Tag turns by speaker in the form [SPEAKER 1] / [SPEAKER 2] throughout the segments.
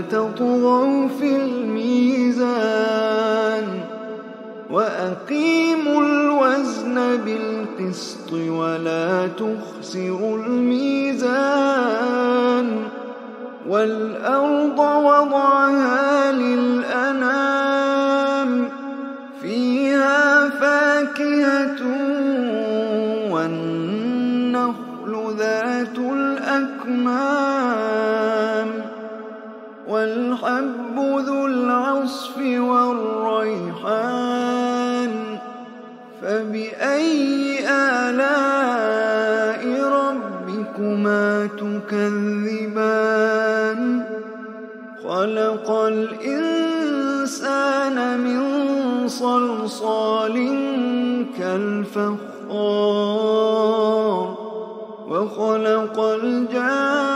[SPEAKER 1] تطغوا في الميزان وأقيموا الوزن بالقسط ولا تخسروا الميزان والأرض وضعها للأنام فيها فاكهة الإنسان من صلصال كالفخار وخلق الجان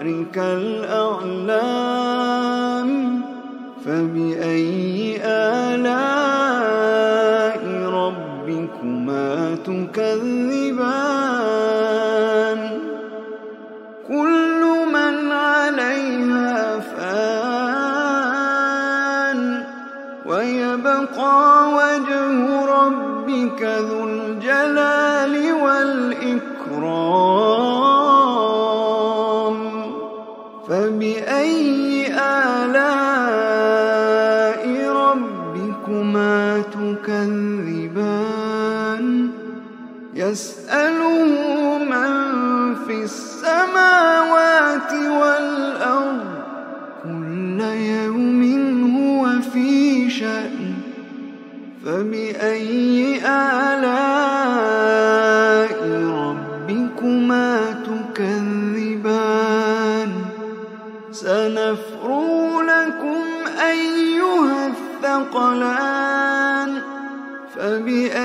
[SPEAKER 1] البحر كالأعلام فبأي آلاء ربكما تكذبان؟ كل من عليها فان ويبقى وجه ربك ذو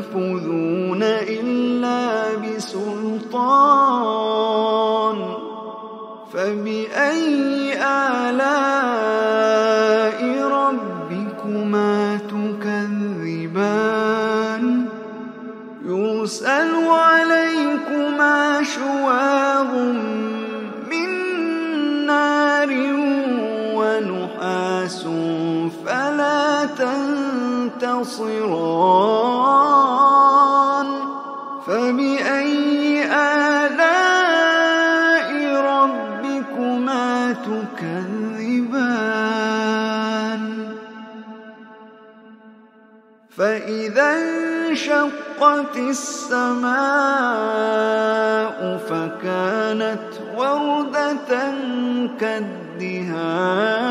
[SPEAKER 1] ينفذون إلا بسلطان فبأي آلاء ربكما تكذبان؟ يرسل عليكما شواظ من نار ونحاس فلا تنتصران. وانشقت السماء فكانت وردة كالدهان.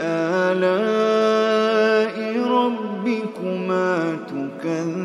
[SPEAKER 1] آلاء ربكما تكذبان.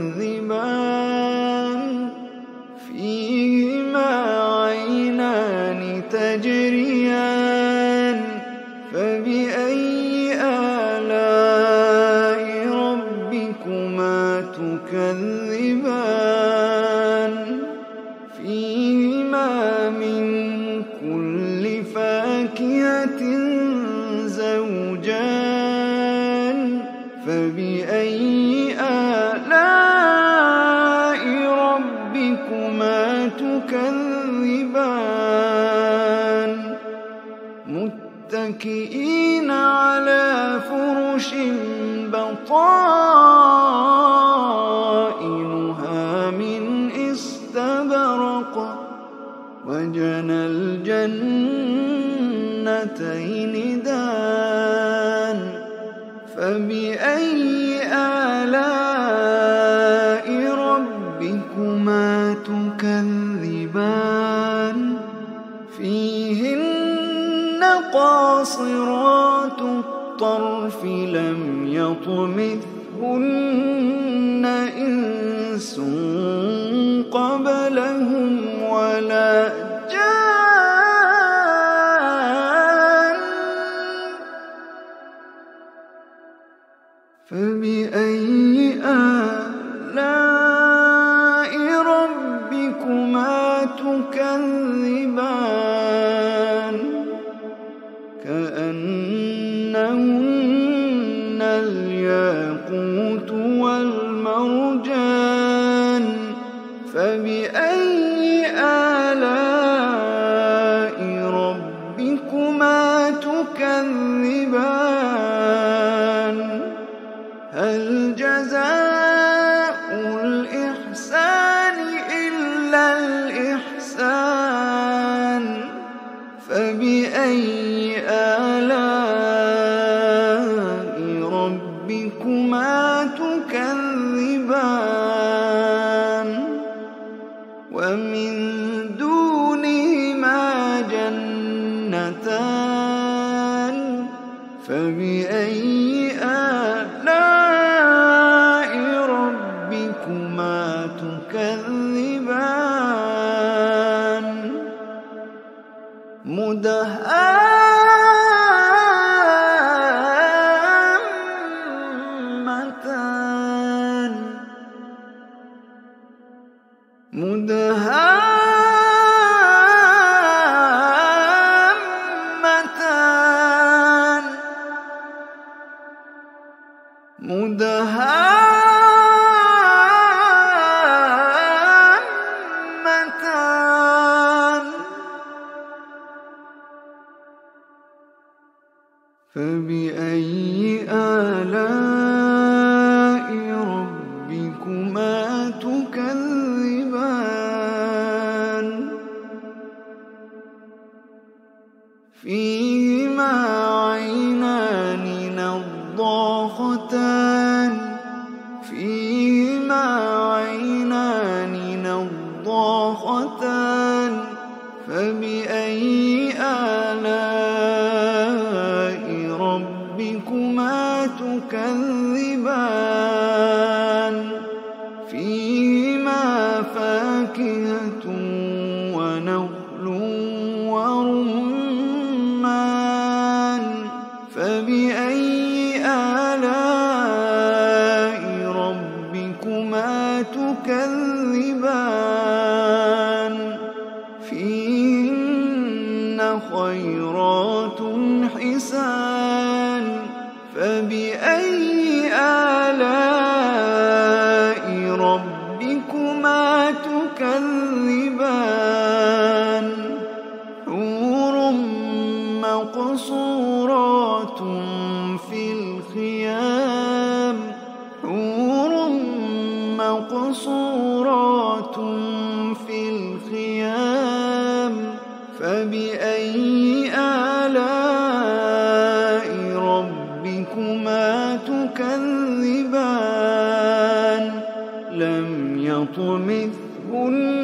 [SPEAKER 1] واستبرق وجنى الجنتين دان فبأي آلاء ربكما تكذبان؟ فيهن قاصرات الطرف لم يطمثهن فبأي the يطمثهن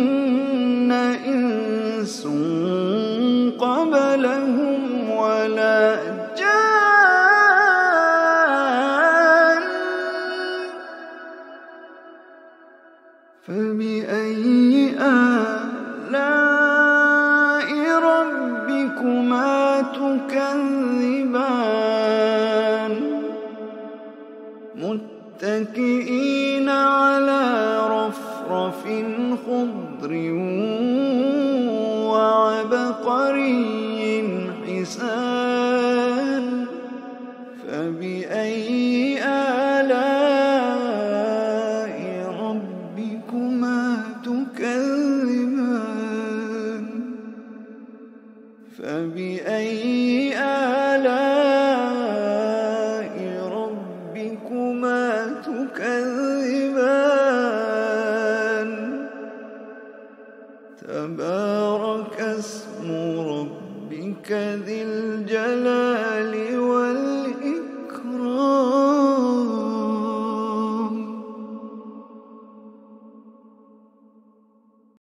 [SPEAKER 1] فبأي آلاء